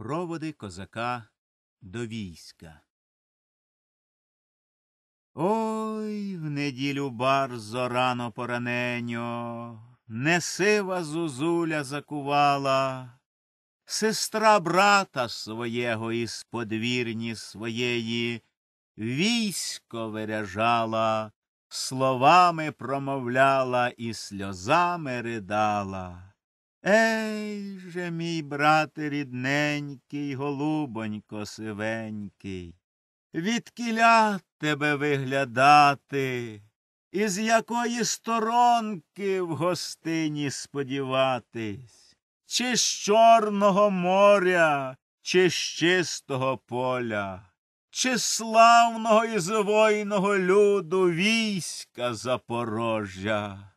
Проводи козака до війська. Ой, в неділю барзо рано пораненьо, не сива зузуля закувала, сестра брата своєго із подвірні своєї військо виряжала, словами промовляла і сльозами ридала. Ей же, мій брате рідненький, голубонько сивенький, відкіля тебе виглядати, із якої сторонки в гостині сподіватись, чи з Чорного моря, чи з чистого поля, чи з славного і звойного люду війська Запорожжя.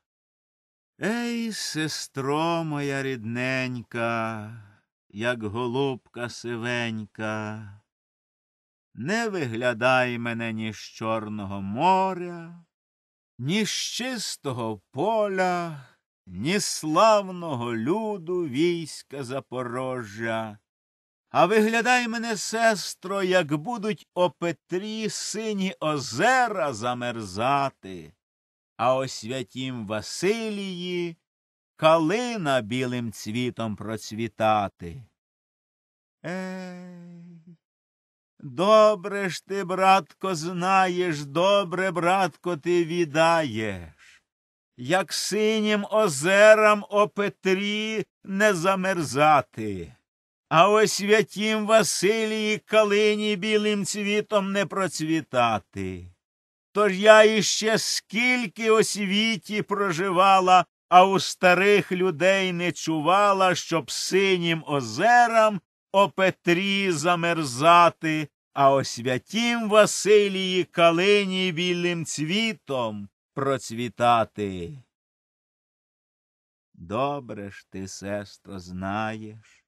Ей, сестро моя рідненька, як голубка сивенька, не виглядай мене ні з Чорного моря, ні з чистого поля, ні славного люду війська Запорожжя, а виглядай мене, сестро, як будуть о Петрі сині озера замерзати а о святім Василії калина білим цвітом процвітати. Ей, добре ж ти, братко, знаєш, добре, братко, ти відаєш, як синім озерам о Петрі не замерзати, а о святім Василії калині білим цвітом не процвітати. Тож я іще скільки у світі проживала, а у старих людей не чувала, щоб синім озерам о Петрі замерзати, а о святім Василії калині білим цвітом процвітати. Добре ж ти, сестро, знаєш.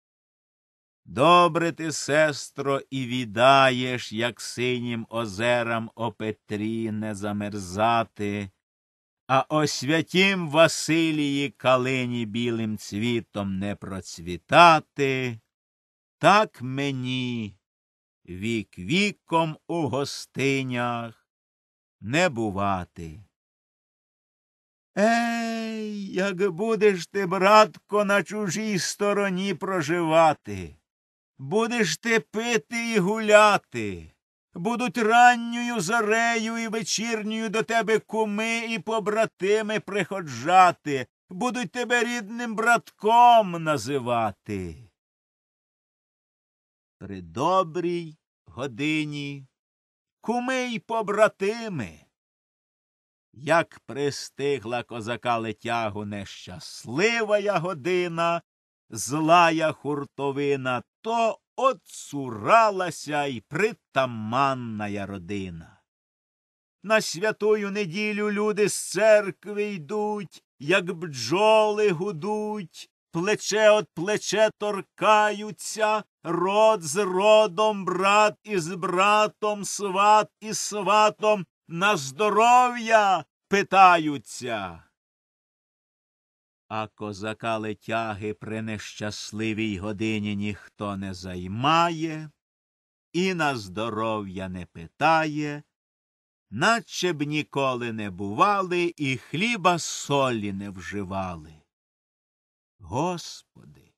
Добре ти, сестро, і відаєш, як синім озерам о Петрі не замерзати, а о святім Василії калині білим цвітом не процвітати, так мені вік віком у гостинях не бувати. Ей, як будеш ти, братко, на чужій стороні проживати. Будеш ти пити і гуляти, будуть ранньою зарею і вечірньою до тебе куми і побратими приходжати, будуть тебе рідним братком називати. При добрій годині куми й побратими. Як пристигла козака летягу нещаслива година, злая хуртовина, то отцуралася й притаманная родина. На святую неділю люди з церкви йдуть, як бджоли гудуть, плече от плече торкаються, род з родом, брат із братом, сват із сватом на здоров'я питаються. А козака летяги при нещасливій годині ніхто не займає, і на здоров'я не питає, наче б ніколи не бували і хліба солі не вживали. Господи,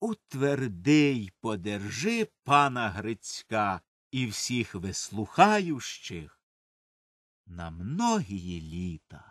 утверди й подержи пана Грицька і всіх вислухаючих на многії літа.